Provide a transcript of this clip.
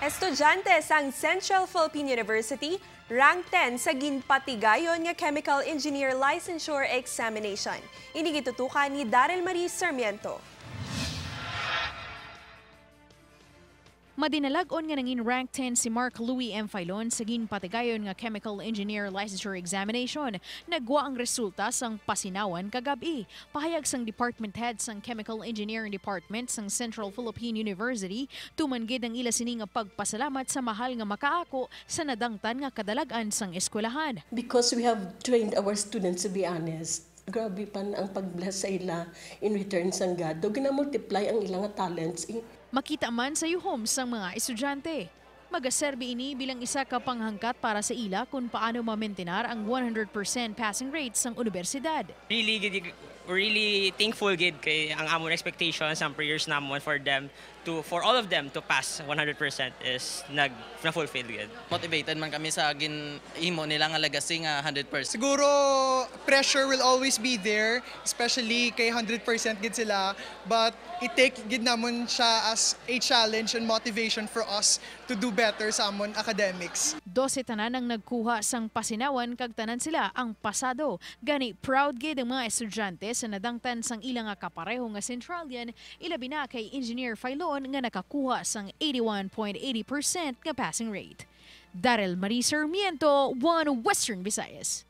Estudyante sang Central Philippine University, rank 10 sa ginpatigayon nga Chemical Engineer Licensure Examination. Ini gitutukan ni Daryl Marie Sarmiento. Madinalagon nga nangin rank 10 si Mark Louis M. Filon sa ginpatigayon nga Chemical Engineer Licensure Examination. Nagwa ang resulta sang pasinawan kagabi. Pahayag sang Department Head sang Chemical Engineering Department sang Central Philippine University, tumanggid ang ila sini nga pagpasalamat sa mahal nga makaako sa nadangtan nga kadalagan sang eskwelahan. Because we have trained our students to be honest. Grabe pa ang pag-bless sa ila in return sang God. Do gina-multiply ang ilang talents. Eh, Makita man sa yuhom sang mga estudyante. Magaserbi ini bilang isa ka panghangkat para sa ila kung paano mamentenar ang 100% passing rate sang universidad. really really thankful gid kay ang amon expectations ang prayers namon for them to for all of them to pass 100% is nag na fulfill gid. motivated man kami sa ginhimo nila nga legacy nga 100%. Siguro pressure will always be there, especially kay 100% gid sila, but it take gid namon siya as a challenge and motivation for us to do better sa amon academics. 12 tanan ang nagkuha sang pasinawan kag tanan sila ang pasado. Gani proud gid ang mga estudyante sa nadangtan sang ilang nga kapareho nga Centralian ilabi na kay Engineer Filon nga nakakuha sang 81.80% nga passing rate. Daryl Marie Sarmiento, One Western Visayas.